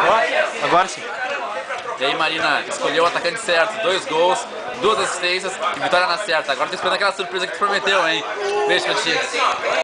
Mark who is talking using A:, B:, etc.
A: Agora? Agora sim.
B: E aí, Marina, escolheu o atacante certo, dois gols, duas assistências e vitória na certa. Agora tô esperando aquela surpresa que tu prometeu, hein? Beijo pra ti.